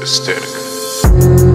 Aesthetic.